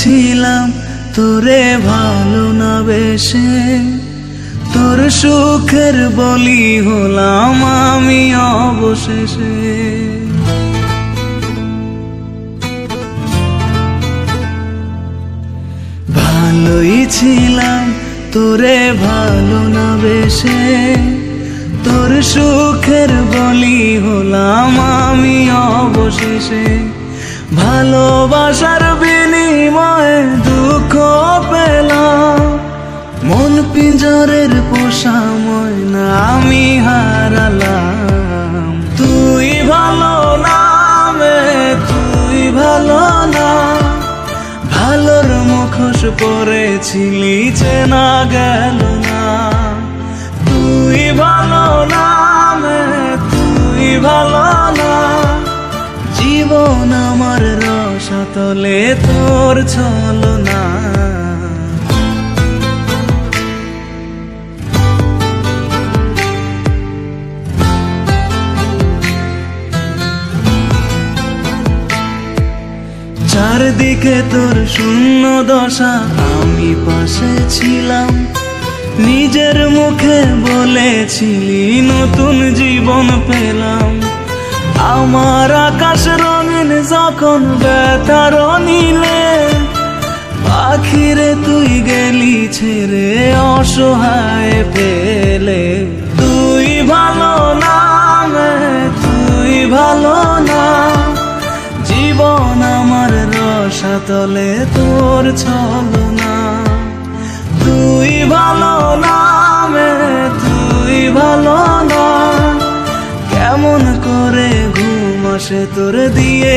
ছিলাম, তোরে ভালো না বেশে। তোর সুখের বলি হলাম আমি অবশেষে। ভালোই ছিলাম, তোরে ভালো না বেশে। তোর সুখের বলি হলাম আমি অবশেষে। ভালোবাসার পোষা ময়না আমি হারালাম। তুই ভালো নামে তুই ভালো না। ভালোর মুখোশ পরেছিলি, চেনা গেল না। তুই ভালো নামে তুই ভালো না। জীবন আমার রসতলে তোর ছলো চারদিকে তোর শূন্য দশা, আমি পাশে ছিলাম। নিজের মুখে বলেছিলি, নতুন জীবন পেলাম। আমার আকাশ রঙিন যখন ব্যথার নিলে পাখিরে তুই গেলি ছেড়ে অসহায় পেলে। রসাতলে তোর ছলো না তুই ভালো নামে, তুই ভালো না। কেমন করে ঘুম আসে তোর দিয়ে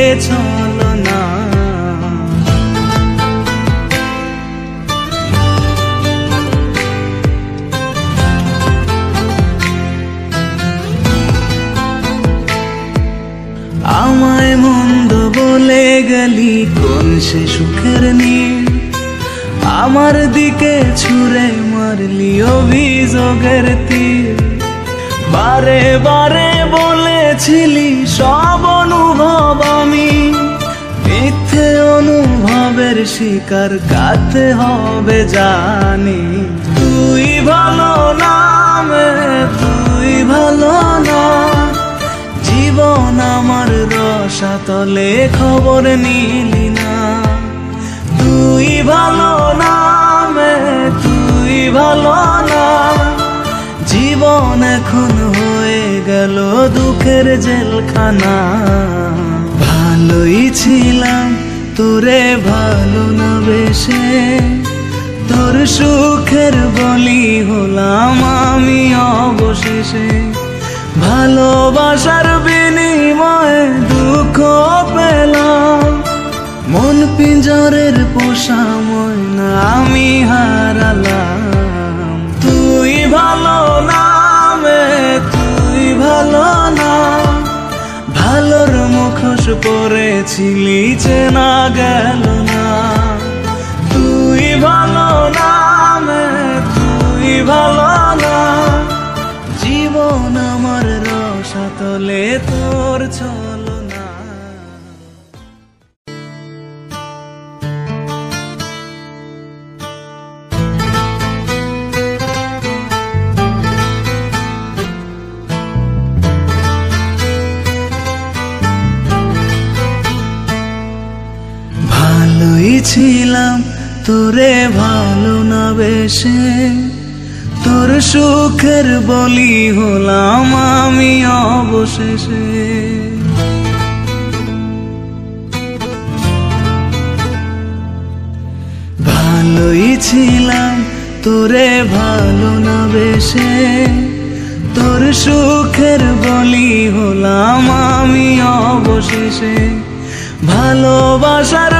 কোন সে সুখের আমার দিকে ছুঁড়ে মারলি অভিযোগের তীর বারে বারে বলেছিলি, সব অনুভব আমি। মিথ্যে অনুভবের শিকার কাতে হবে জানি। তুই ভালো নামে তুই আমার রসাতলে খবর নিলি না। তুই ভালো নামে, তুই ভালো না। জীবন এখন হয়ে গেল দুঃখের জেলখানা। ভালোই ছিলাম, তোরে ভালো না বেশে। তোর সুখের বলি হলাম আমি অবশেষে। ভালোবাসার মুখোশ যে না গেল না। তুই ভালো না তুই ভালো না। জীবন আমার রসাতলে তোর ছলো ছিলাম তোরে ভালো না বেশে। তোর সুখের বলি হলাম আমি অবশেষে। ভালোই ছিলাম, তোরে ভালো না বেশে। তোর সুখের বলি হলাম আমি অবশেষে। ভালোবাসার